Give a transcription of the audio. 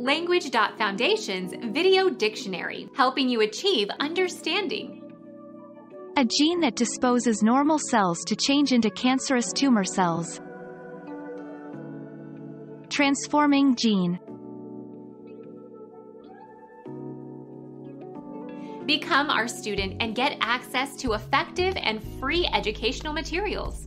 Language.Foundation's Video Dictionary, helping you achieve understanding. A gene that disposes normal cells to change into cancerous tumor cells. Transforming gene. Become our student and get access to effective and free educational materials.